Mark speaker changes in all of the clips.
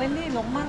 Speaker 1: ไว้นี้หลงมัง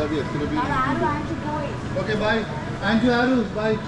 Speaker 2: love you. It's going to be. Aru, Aru, Aru, Okay, bye. And you, Aru, bye.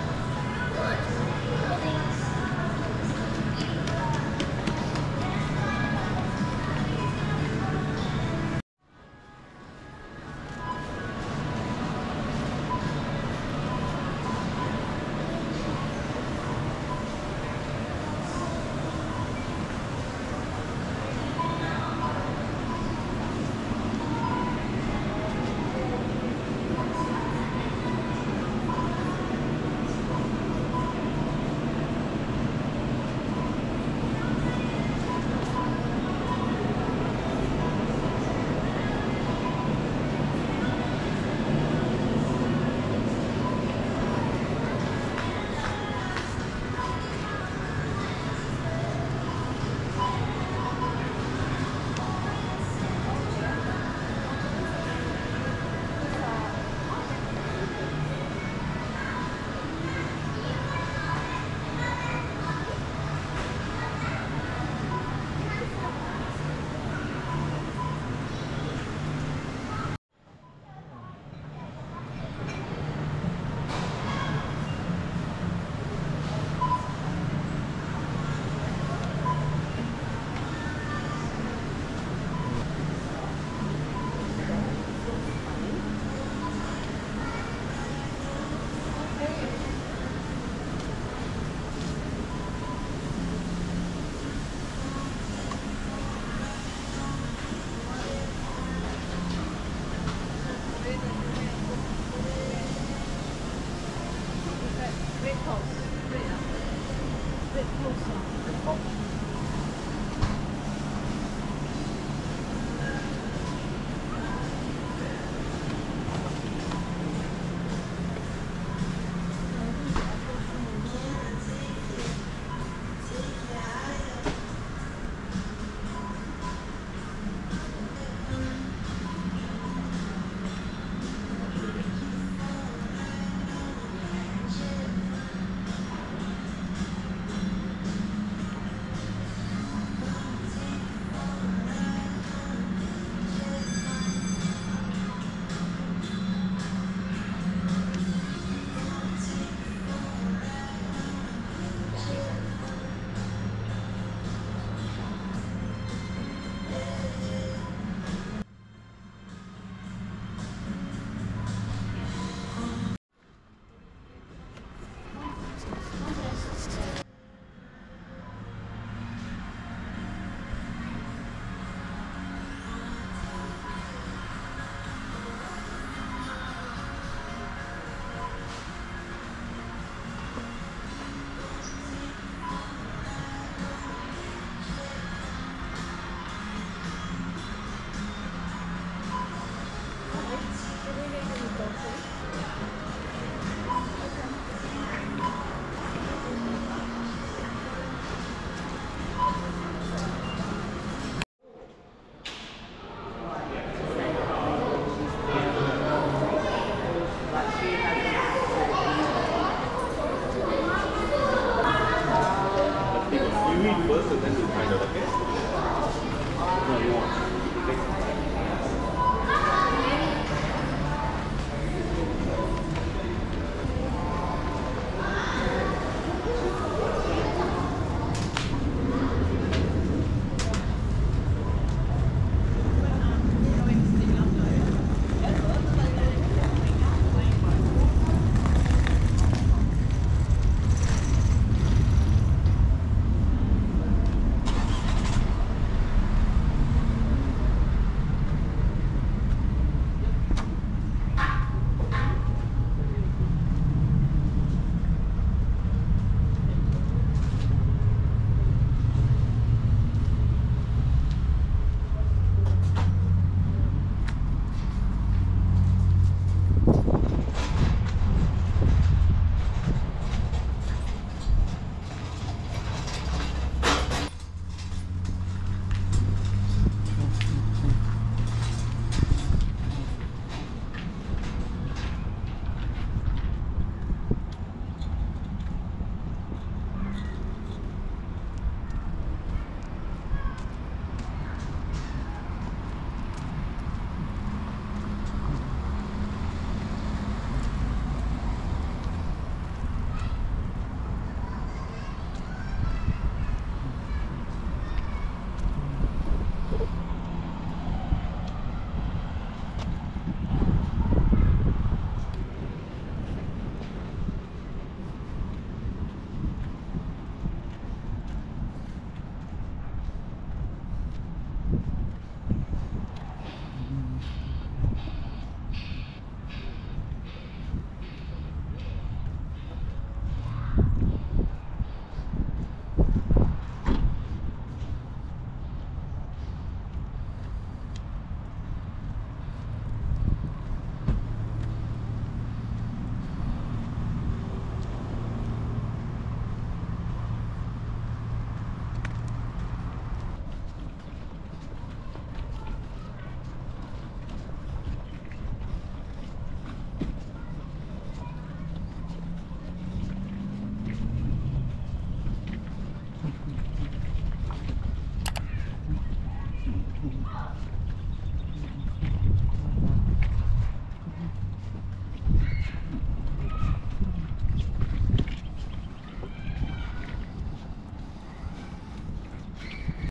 Speaker 3: meet first and then we'll find out, okay?